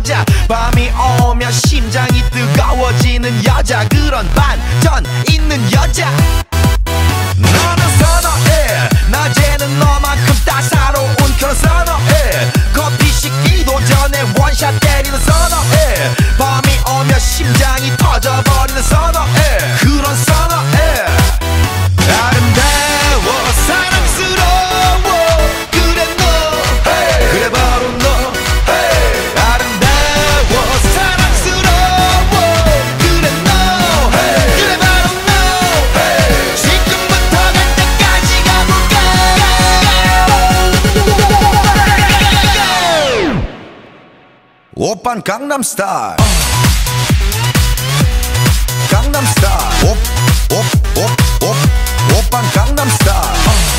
여자. 밤이 오면 심장이 뜨거워지는 여자. 그런 반전 있는 여자. 너는 선어해. 낮에는 너만큼 따사로운 그런 선어해. 커피 식기도 전에 원샷 때리는 선어해 오빤 강남스타일 강남스타일 옵옵옵옵 오빤 강남스타일 강남스타일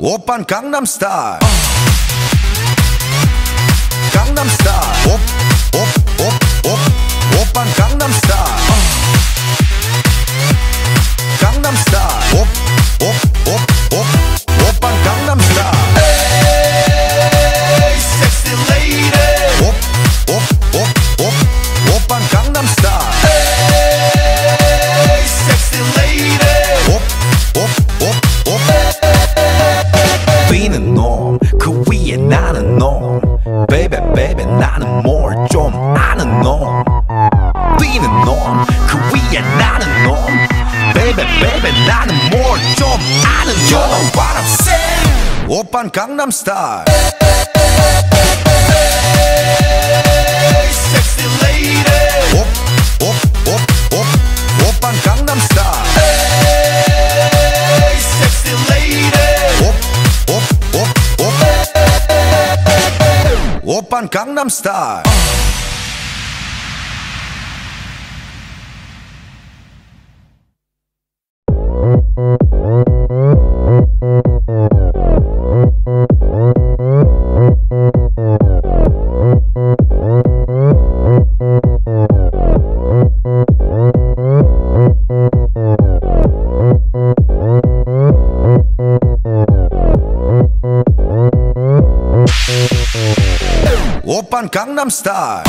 오빤 강남스타일 강남스타일 옵옵옵옵 오빤 강남스타일 강남스타일 옵옵옵옵 오빤 강남스타일 에이 섹시 레이디 옵옵옵 뛰는 놈 그 위에 나는 놈 baby 나는 뭘 좀 아는 놈 뛰는 놈 그 위에 나는 놈 baby 나는 뭘 좀 아는 놈 You know what I'm saying. 오빤 강남스타일 오빤 강남스타일 오빤 강남스타일